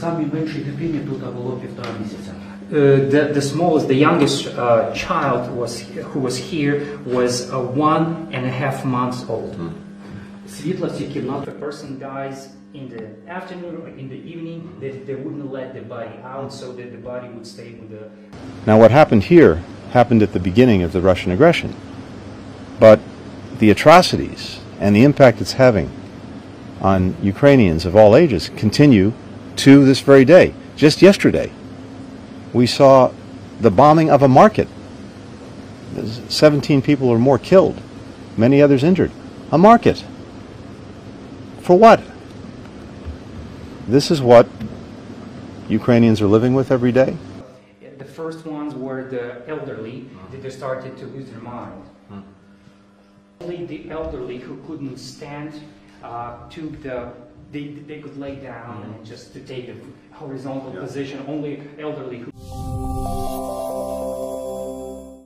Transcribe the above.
Самій меншій дитині тут було півтора місяця. Uh, the, the smallest, the youngest uh, child was who was here was uh, one and a half months old. Світла в цій кімнаті If a person dies in the afternoon or in the evening, they, they wouldn't let the body out so that the body would stay with the Now, what happened here happened at the beginning of the Russian aggression. But the atrocities and the impact it's having on Ukrainians of all ages continue to this very day. Just yesterday, we saw the bombing of a market. 17 people or more killed, many others injured. A market. For what? This is what Ukrainians are living with every day. The first ones were the elderly that they started to lose their mind. Only the elderly who couldn't stand uh, took the they, they could lay down mm. and just to take a horizontal position. Only elderly who